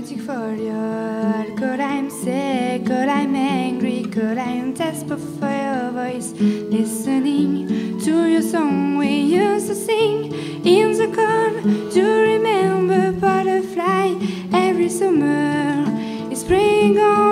waiting for you. Could I'm sick, could I'm angry, could I'm desperate for your voice. Listening to your song we used to sing in the cold. Do remember butterfly every summer? It's spring on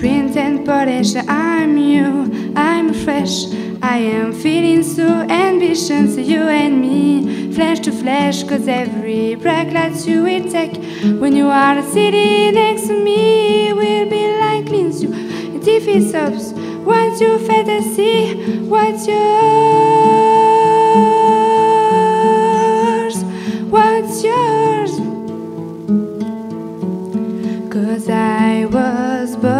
Strength and polish, I'm you, I'm fresh. I am feeling so ambitious, you and me, flesh to flesh, cause every breath that you will take when you are sitting next to me will be like cleans you. And if it stops, what's your fantasy? What's yours? What's yours? Cause I was born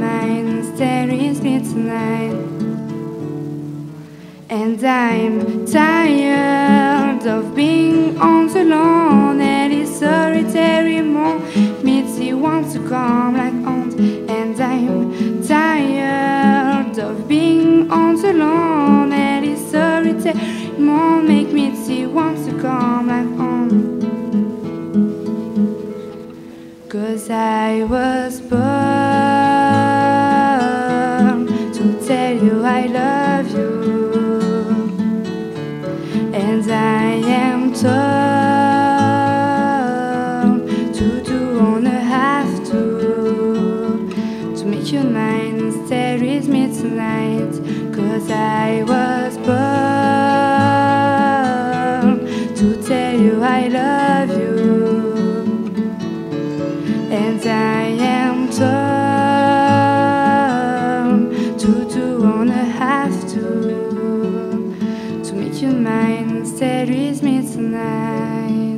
mine, stay with me tonight. And I'm tired of being on the lawn and it's solitary more Mitzi wants to come like aunt. And I'm tired of being on the lawn and it's solitary more Make Mitzi wants to come like aunt. Cause I was and I am torn to do wanna have to to make you mine, stay with me tonight. Cause I was born stay with me tonight.